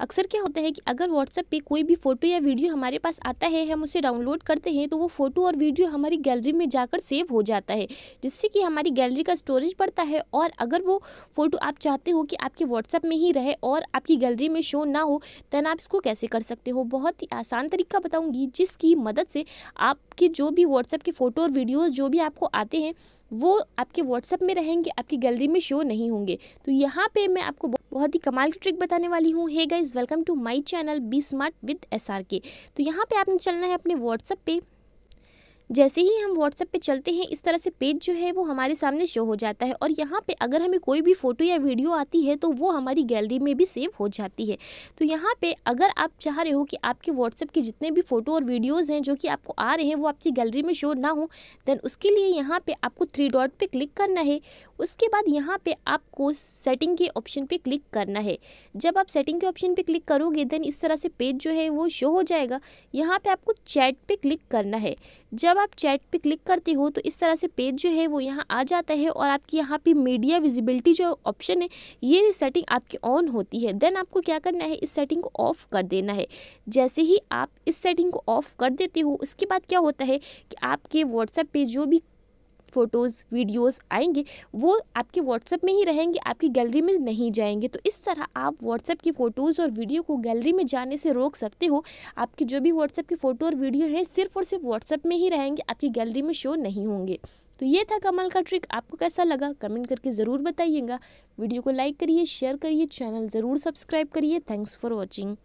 अक्सर क्या होता है कि अगर व्हाट्सएप पे कोई भी फ़ोटो या वीडियो हमारे पास आता है, हम उसे डाउनलोड करते हैं तो वो फ़ोटो और वीडियो हमारी गैलरी में जाकर सेव हो जाता है, जिससे कि हमारी गैलरी का स्टोरेज बढ़ता है। और अगर वो फ़ोटो आप चाहते हो कि आपके व्हाट्सएप में ही रहे और आपकी गैलरी में शो ना हो दैन आप इसको कैसे कर सकते हो? बहुत ही आसान तरीका बताऊँगी, जिसकी मदद से आपके जो भी व्हाट्सएप के फ़ोटो और वीडियोज़ जो भी आपको आते हैं वो आपके व्हाट्सएप में रहेंगे, आपकी गैलरी में शो नहीं होंगे। तो यहाँ पे मैं आपको बहुत ही कमाल की ट्रिक बताने वाली हूँ। Hey guys welcome to my channel be smart with S R K तो यहाँ पे आपने चलना है अपने व्हाट्सएप पे। जैसे ही हम व्हाट्सएप पे चलते हैं, इस तरह से पेज जो है वो हमारे सामने शो हो जाता है और यहाँ पे अगर हमें कोई भी फ़ोटो या वीडियो आती है तो वो हमारी गैलरी में भी सेव हो जाती है। तो यहाँ पे अगर आप चाह रहे हो कि आपके व्हाट्सएप के जितने भी फ़ोटो और वीडियोज़ हैं, जो कि आपको आ रहे हैं, वो आपकी गैलरी में शो ना हो देन उसके लिए यहाँ पर आपको थ्री डॉट पर क्लिक करना है। उसके बाद यहाँ पर आपको सेटिंग के ऑप्शन पर क्लिक करना है। जब आप सेटिंग के ऑप्शन पर क्लिक करोगे देन इस तरह से पेज जो है वो शो हो जाएगा। यहाँ पर आपको चैट पर क्लिक करना है। जब आप चैट पे क्लिक करते हो तो इस तरह से पेज जो है वो यहाँ आ जाता है और आपकी यहाँ पे मीडिया विजिबिलिटी जो ऑप्शन है, ये सेटिंग आपकी ऑन होती है। देन आपको क्या करना है, इस सेटिंग को ऑफ़ कर देना है। जैसे ही आप इस सेटिंग को ऑफ़ कर देते हो, उसके बाद क्या होता है कि आपके व्हाट्सएप पे जो भी फ़ोटोज़ वीडियोस आएँगे, वो आपके व्हाट्सएप में ही रहेंगे, आपकी गैलरी में नहीं जाएँगे। तो इस तरह आप व्हाट्सएप की फ़ोटोज़ और वीडियो को गैलरी में जाने से रोक सकते हो। आपकी जो भी व्हाट्सएप की फ़ोटो और वीडियो है, सिर्फ़ और सिर्फ़ व्हाट्सएप में ही रहेंगे, आपकी गैलरी में शो नहीं होंगे। तो ये था कमल का ट्रिक आपको कैसा लगा? कमेंट करके ज़रूर बताइएगा। वीडियो को लाइक करिए शेयर करिए चैनल ज़रूर सब्सक्राइब करिए। Thanks for watching